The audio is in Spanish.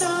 da